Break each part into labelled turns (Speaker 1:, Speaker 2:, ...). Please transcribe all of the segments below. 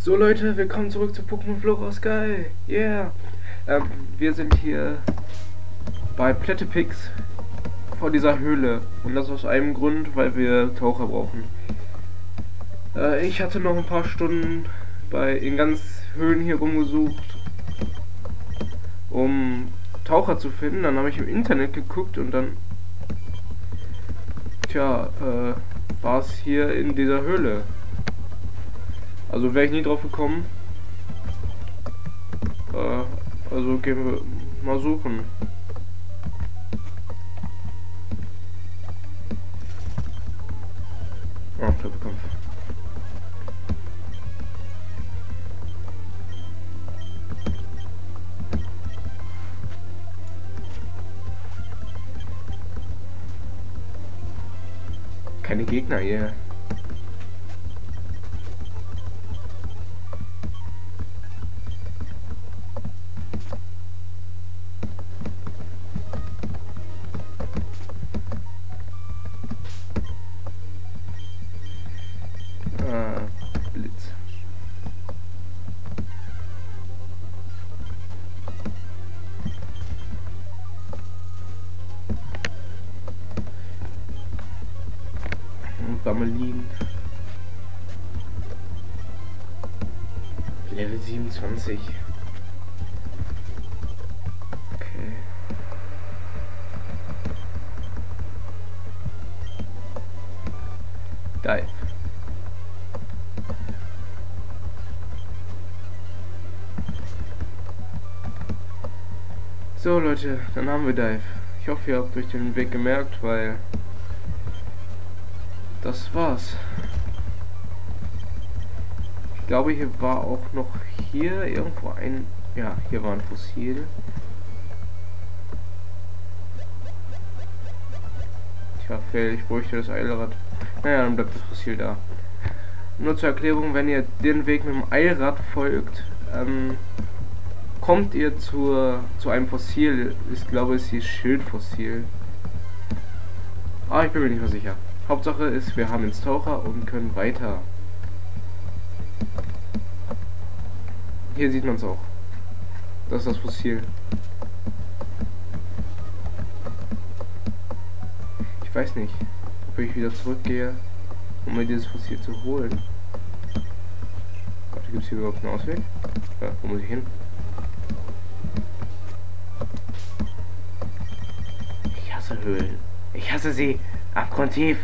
Speaker 1: So Leute, willkommen zurück zu Pokémon Flora Sky. Yeah. Ähm, wir sind hier bei Plättepix vor dieser Höhle. Und das aus einem Grund, weil wir Taucher brauchen. Äh, ich hatte noch ein paar Stunden bei in ganz Höhlen hier rumgesucht, um Taucher zu finden. Dann habe ich im Internet geguckt und dann tja, äh, war es hier in dieser Höhle. Also wäre ich nie drauf gekommen. Äh, also gehen wir mal suchen. Ah, Doppelkampf. Keine Gegner hier. Ah, Und Bammelin. Level 27. Okay. Dive. So Leute, dann haben wir Dive. Ich hoffe, ihr habt euch den Weg gemerkt, weil das war's. Ich glaube, hier war auch noch hier irgendwo ein... Ja, hier war ein Fossil. Tja, fail, ich bräuchte das Eilrad. Naja, dann bleibt das Fossil da. Nur zur Erklärung, wenn ihr den Weg mit dem Eilrad folgt, ähm, kommt ihr zur, zu einem Fossil. Ich glaube, es ist Schildfossil. Ah, ich bin mir nicht mehr sicher. Hauptsache ist, wir haben jetzt Taucher und können weiter. Hier sieht man es auch. Das ist das Fossil. Ich weiß nicht, ob ich wieder zurückgehe, um mir dieses Fossil zu holen. Gibt es hier überhaupt einen Ausweg? Ja, wo muss ich hin? Ich hasse Höhlen. Ich hasse sie. Abgrundtief.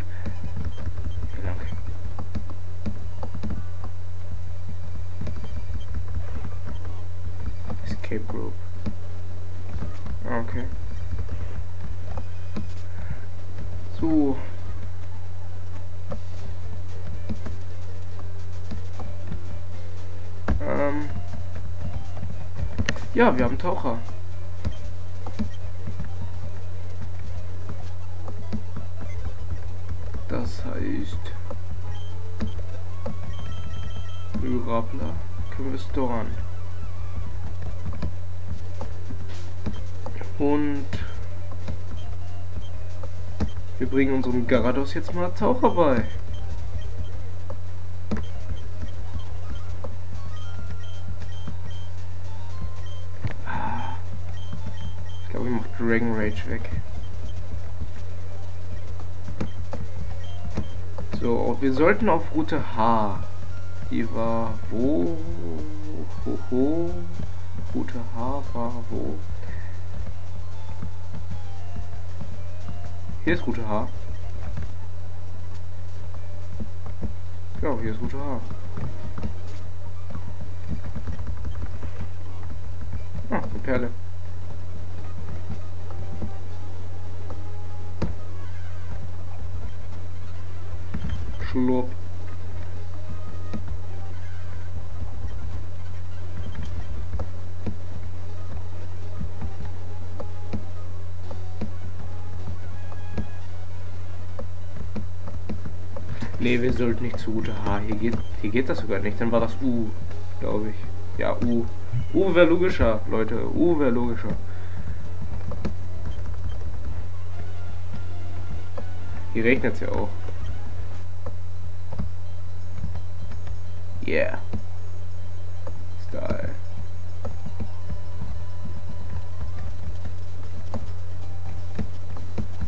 Speaker 1: Ja, wir haben Taucher. Das heißt, Mirabla können wir storen. Und wir bringen unserem Garados jetzt mal Taucher bei. Sollten auf Route H. Die war wo? Ho, ho. Route H war wo? Hier ist Route H. Ja, hier ist Route H. Ah, eine Perle. Schlurp. Nee, wir sollten nicht zu Route H. Hier geht, hier geht das sogar nicht. Dann war das U, glaube ich. Ja, U. U wäre logischer, Leute. U wäre logischer. Hier regnet es ja auch. Yeah. Geil.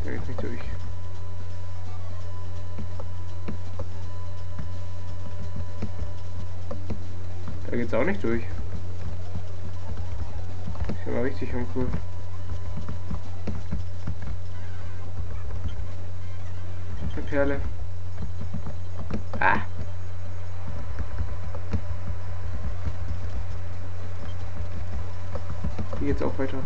Speaker 1: Da geht's nicht durch. Da geht's auch nicht durch. Ist ja mal richtig uncool. Eine Perle. Ah. Geht's auch weiter.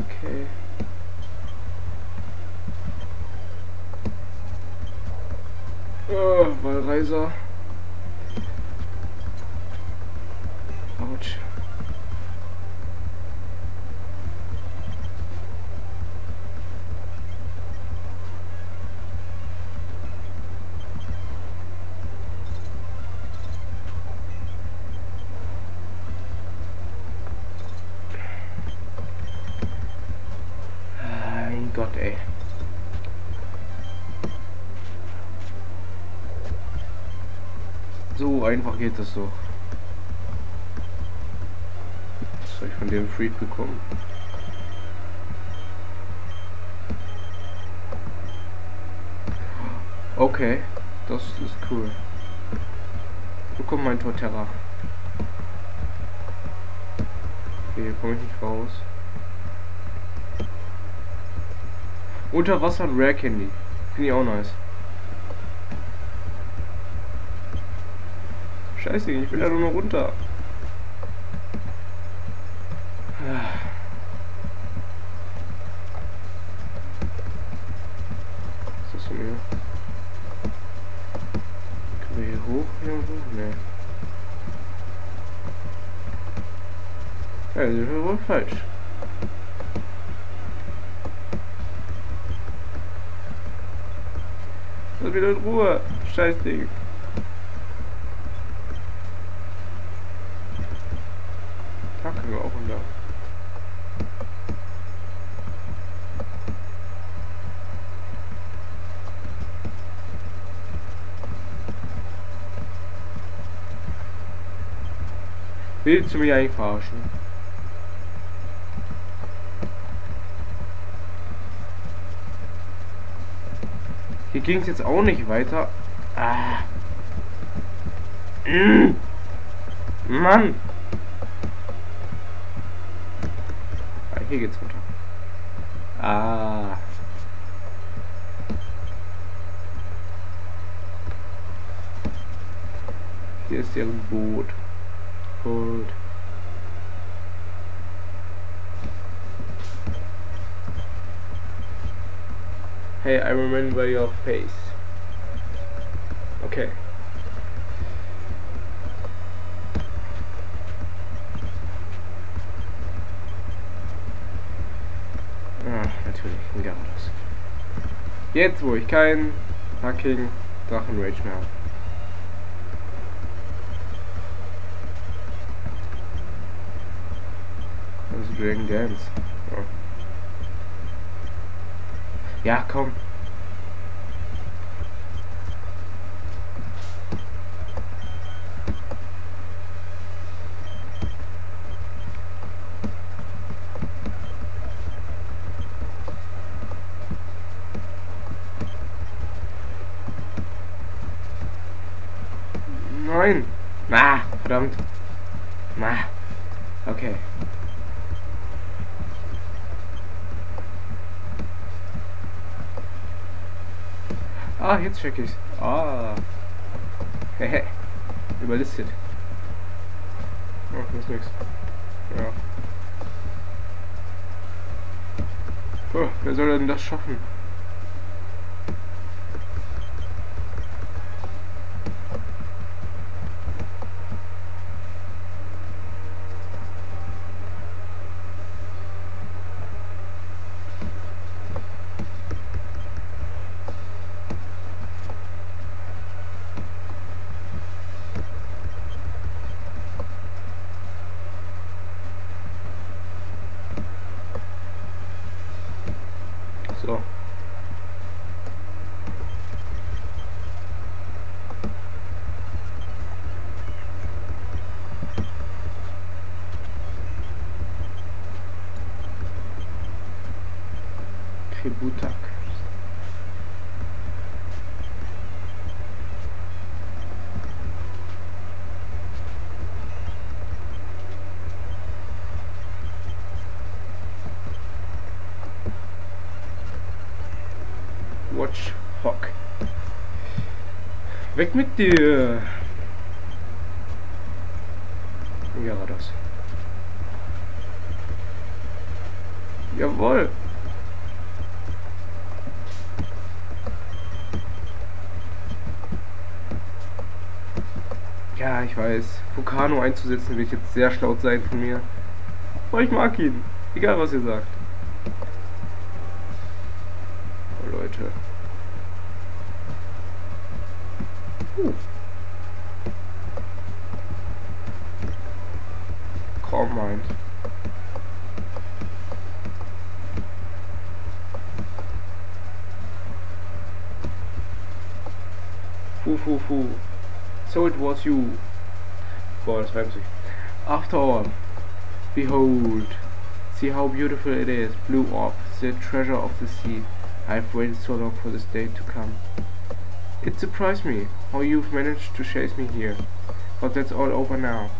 Speaker 1: Okay. Oh, Wallreiser. Autsch. Mein Gott, ey. So einfach geht das doch. Was soll ich von dem Freak bekommen? Okay, das ist cool. Bekomme mein Torterra. Okay, hier komme ich nicht raus. Unter Wasser Rare Candy. Finde ich auch nice. Scheiße, ich will ja nur noch runter. Was ist das von mir? Können wir hier hoch irgendwo? Nee. Ja, sind wir wohl falsch. Lass wieder in Ruhe. Scheiß Ding. Da können wir auch runter. Willst du mich eigentlich verarschen? Hier ging es jetzt auch nicht weiter. Ah. Mm. Mann. Ah, hier geht's runter. Ah. Hier ist deren Boot. Boot. Hey, I remember your face. Okay. Ah, natürlich, ein Gyarados. Jetzt, wo ich keinen fucking Drachenrage mehr habe. Dragon Dance. Ja. Ja, komm. Nein. Ah, verdammt. Ah. Okay. Ah, jetzt check ich's. Ah. Hehe. Überlistet. Oh, das ist nix. Ja. Oh, wer soll denn das schaffen? Weg mit dir! Ja, das. Jawohl! Ja, ich weiß. Vulcano einzusetzen wird jetzt sehr schlau sein von mir. Aber ich mag ihn. Egal was ihr sagt. Oh, Leute. Kaum meint. Fu fu fu. So it was you. Das reimt sich. After all, behold, see how beautiful it is, blue orb, the treasure of the sea. I've waited so long for this day to come. It surprised me how you've managed to chase me here, but that's all over now.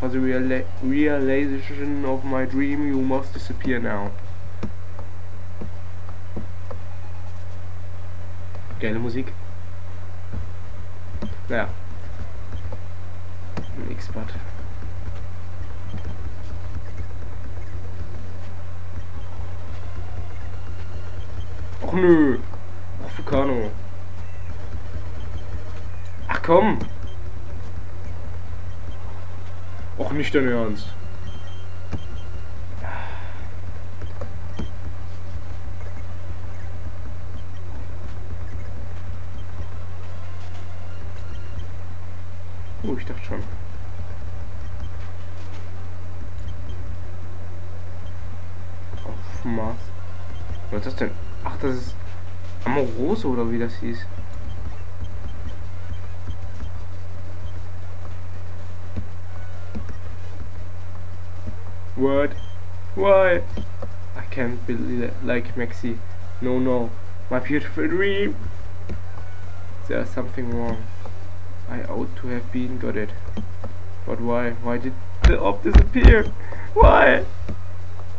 Speaker 1: For the reala realization of my dream, you must disappear now. Geile Musik. Naja. Ein X-Bot. Och nö. Och Vulcano. Komm. Och nicht dein Ernst. Oh, ich dachte schon. Auf Mars. Was ist das denn? Ach, das ist Amorose oder wie das hieß. What? Why? I can't believe it. Like Maxi. No, no. My beautiful dream. There's something wrong. I ought to have been got it. But why? Why did the op disappear? Why?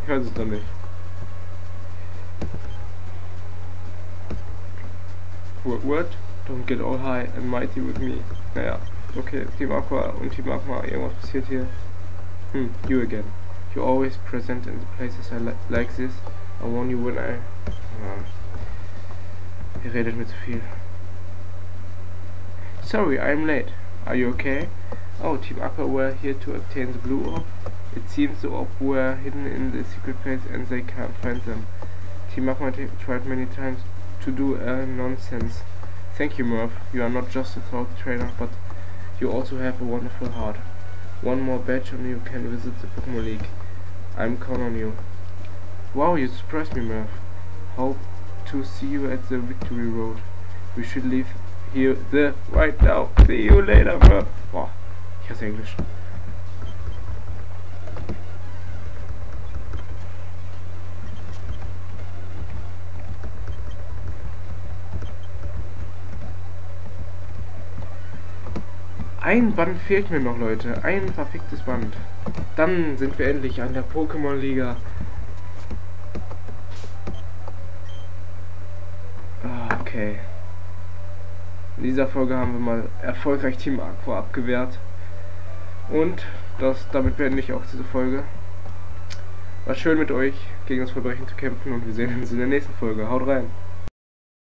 Speaker 1: Ich weiß es. What? what? Don't get all high and mighty with me. Naja, okay, Team Aqua und Team Aqua, irgendwas passiert hier. Hm, you again. You're always present in the places I li like this. I warn you when I... Ja. Ihr redet mir zu viel. Sorry, I'm late. Are you okay? Oh, Team Aqua were here to obtain the blue orb. It seems the orb were hidden in the secret place and they can't find them. Team Aqua tried many times to do uh, nonsense. Thank you, Murph. You are not just a thought trainer, but you also have a wonderful heart. One more badge and you can visit the Pokemon League. I'm calling on you. Wow, you surprised me, Murph. Hope to see you at the Victory Road. We should leave here the right now. See you later, Murph. Boah, ich hasse Ein Band fehlt mir noch, Leute. Ein verficktes Band. Dann sind wir endlich an der Pokémon-Liga. Ah, okay. In dieser Folge haben wir mal erfolgreich Team Aqua abgewehrt. Und das, damit beende ich auch diese Folge. War schön mit euch gegen das Verbrechen zu kämpfen und wir sehen uns in der nächsten Folge. Haut rein!